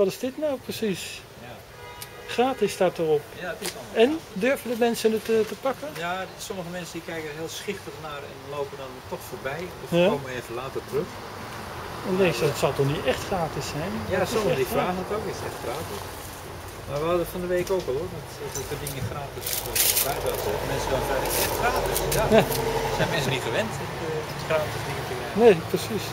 Wat is dit nou precies? Gratis staat erop. ja het is allemaal. En durven de mensen het eh, te pakken? Ja, sommige mensen die kijken er heel schichtig naar en lopen dan toch voorbij. Of Ja. komen even later terug. En denk dat het zal toch niet echt gratis zijn? Ja, sommigen die vragen het ook, is echt gratis. Maar we hadden van de week ook al hoor, dat, eh, dat de dingen gratis eh, buiten hadden. Mensen dan zeiden, echt gratis. Ja, zijn mensen niet gewend, het, gratis dingen te krijgen. Nee, precies.